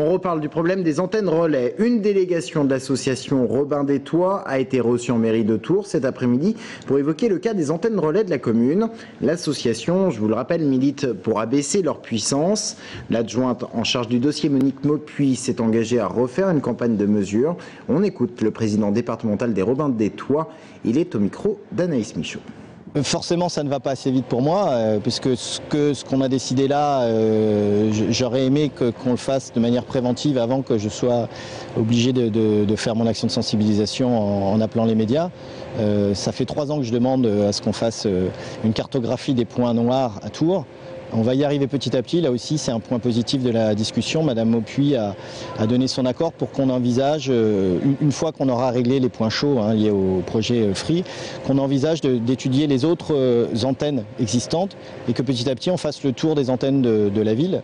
On reparle du problème des antennes relais. Une délégation de l'association Robin des Toits a été reçue en mairie de Tours cet après-midi pour évoquer le cas des antennes relais de la commune. L'association, je vous le rappelle, milite pour abaisser leur puissance. L'adjointe en charge du dossier Monique Maupuy s'est engagée à refaire une campagne de mesures. On écoute le président départemental des Robins des Toits. Il est au micro d'Anaïs Michaud. Forcément, ça ne va pas assez vite pour moi, euh, puisque ce qu'on ce a décidé là, euh, j'aurais aimé qu'on le fasse de manière préventive avant que je sois obligé de, faire mon action de sensibilisation en, appelant les médias. Euh, ça fait trois ans que je demande à ce qu'on fasse une cartographie des points noirs à Tours. On va y arriver petit à petit. Là aussi, c'est un point positif de la discussion. Madame Maupuy a, donné son accord pour qu'on envisage, euh, une, fois qu'on aura réglé les points chauds hein, liés au projet euh, Free, qu'on envisage d'étudier les autres euh, antennes existantes et que petit à petit, on fasse le tour des antennes de la ville.